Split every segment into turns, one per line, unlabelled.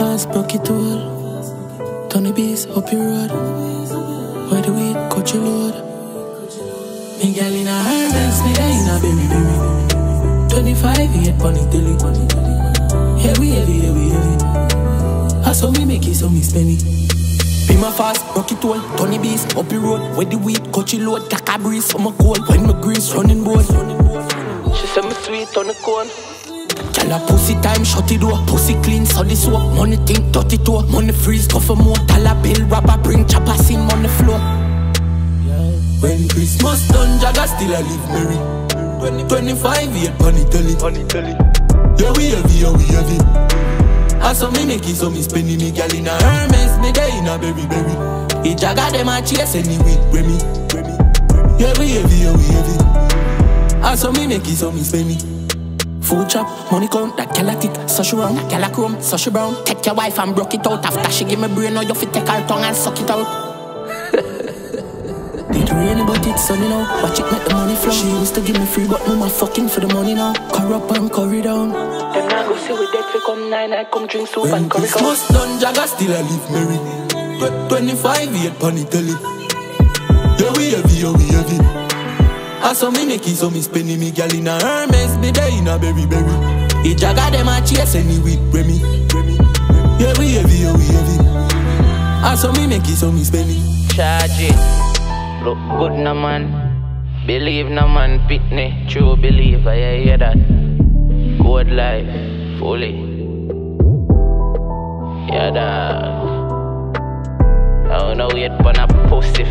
fast, broke it all. Tony B's up your road. Where the weed, coach your load. Me gal in a Hermes, me guy in a baby baby. 25 yet pony dilly. Heavy, heavy, ah, heavy, heavy. I saw me make it, so me spend it. Be my fast, rock it all, Tony B's up your road. Where the weed, coach your load. Kaka breeze, summer cold. When my grease running board. She said me sweet on the cone. Girl a pussy time, shut it door. Pussy clean, the soap. Money think, dirty toe Money freeze, go for more. Dollar bill, rapper bring chopper scene on the floor. When Christmas done, Jagger still a live merry. 25 year pony telly. Yeah, we heavy, yeah, we heavy I saw me make it, so me spending me gal in a Hermes Me day in a berry, berry. He Jagger them a chase any with Remy Yeah, we heavy, yeah, we heavy I saw me make it, so me spend it Food chop, money count, that gal a tick, so she round, that a chrome, so she brown. Take your wife and broke it out after she give me brain, now you fit take her tongue and suck it out. Did rain but it's sunny now. Watch it make the money flow. She used to give me free, but no more fucking for the money now. Curry up and curry down.
Them not go see we dead fi come nine night come drink soup
When
and curry come.
Christmas done, Jagger still a live merry. Tw- 25 year pony telly. Yeah, we heavy, yeah, we heavy. I saw me it, so me spending me gal in a Hermes, me day in a berry, berry. He Jagger them a chase any with Remy. Yeah, we heavy, yeah, we heavy. I saw me make it, so me spending.
Charge it. Look good no man. Believe no man pitney. True believer, yeah, hear that. Good life, fully. Yeah, dog. I don't know yet, but a pussy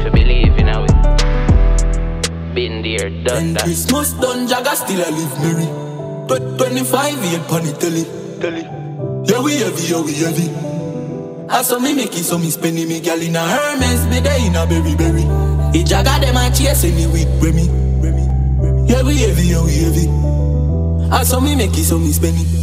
done
When
that.
Christmas done, Jagger still a live merry. Tw- 25 year pony telly. Yeah, we heavy, yeah, we heavy. I saw me make it, so me spending me gal in a Hermes, me day in a berry, berry. He Jagger them a chase me with Remy. Yeah, we heavy, yeah, we heavy. I saw me make it, so me spending.